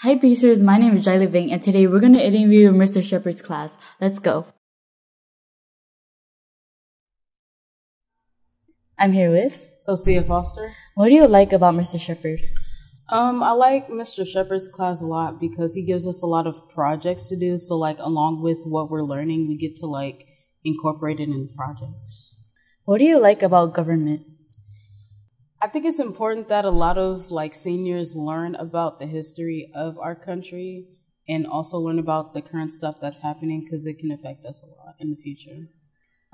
Hi Pacers, my name is Jiley Bing and today we're going to interview Mr. Shepard's class. Let's go. I'm here with Osea Foster. What do you like about Mr. Shepard? Um, I like Mr. Shepard's class a lot because he gives us a lot of projects to do. So like along with what we're learning, we get to like incorporate it in projects. What do you like about government? I think it's important that a lot of like seniors learn about the history of our country and also learn about the current stuff that's happening because it can affect us a lot in the future.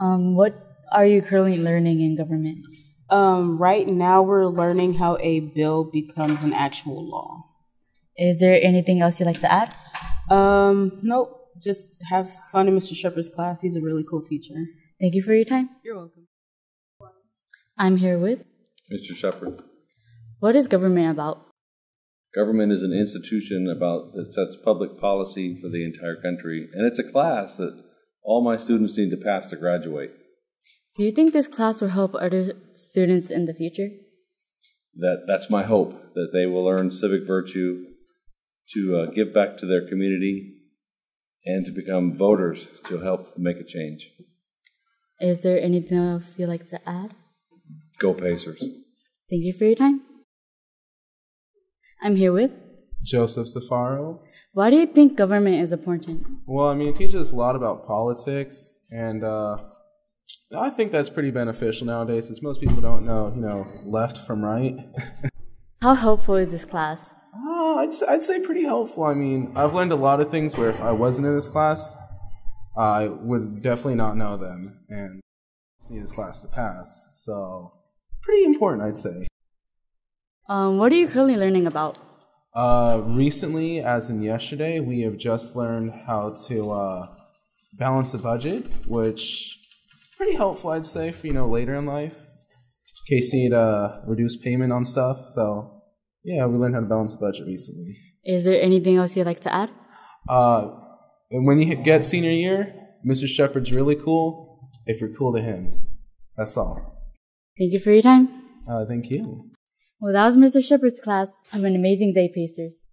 Um, what are you currently learning in government? Um, right now, we're learning how a bill becomes an actual law. Is there anything else you'd like to add? Um, nope. Just have fun in Mr. Shepard's class. He's a really cool teacher. Thank you for your time. You're welcome. I'm here with Mr. Shepard. What is government about? Government is an institution about that sets public policy for the entire country, and it's a class that all my students need to pass to graduate. Do you think this class will help other students in the future? That that's my hope that they will learn civic virtue, to uh, give back to their community, and to become voters to help make a change. Is there anything else you'd like to add? Go Pacers! Thank you for your time. I'm here with Joseph Safaro. Why do you think government is important? Well, I mean, it teaches us a lot about politics, and uh, I think that's pretty beneficial nowadays since most people don't know, you know, left from right. How helpful is this class? Uh, I'd, I'd say pretty helpful. I mean, I've learned a lot of things where if I wasn't in this class, I would definitely not know them and see this class to pass. So, pretty important, I'd say. Um, what are you currently learning about? Uh, recently, as in yesterday, we have just learned how to uh, balance a budget, which pretty helpful, I'd say, for you know later in life, in case you need to reduce payment on stuff. So, yeah, we learned how to balance a budget recently. Is there anything else you'd like to add? Uh, when you get senior year, Mr. Shepard's really cool. If you're cool to him, that's all. Thank you for your time. Uh, thank you. Well, that was Mr. Shepard's class. Have an amazing day, Pacers.